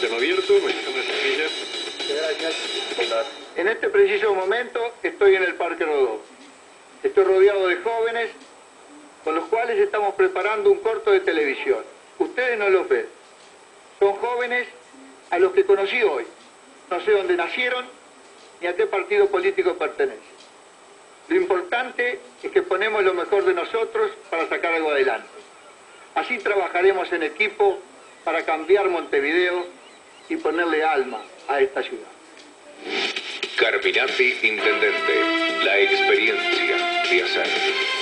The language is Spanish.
Tema abierto. En este preciso momento estoy en el Parque Rodó. Estoy rodeado de jóvenes con los cuales estamos preparando un corto de televisión. Ustedes no lo ven. Son jóvenes a los que conocí hoy. No sé dónde nacieron ni a qué partido político pertenecen. Lo importante es que ponemos lo mejor de nosotros para sacar algo adelante. Así trabajaremos en equipo para cambiar Montevideo y ponerle alma a esta ciudad. Carminati Intendente, la experiencia de hacer.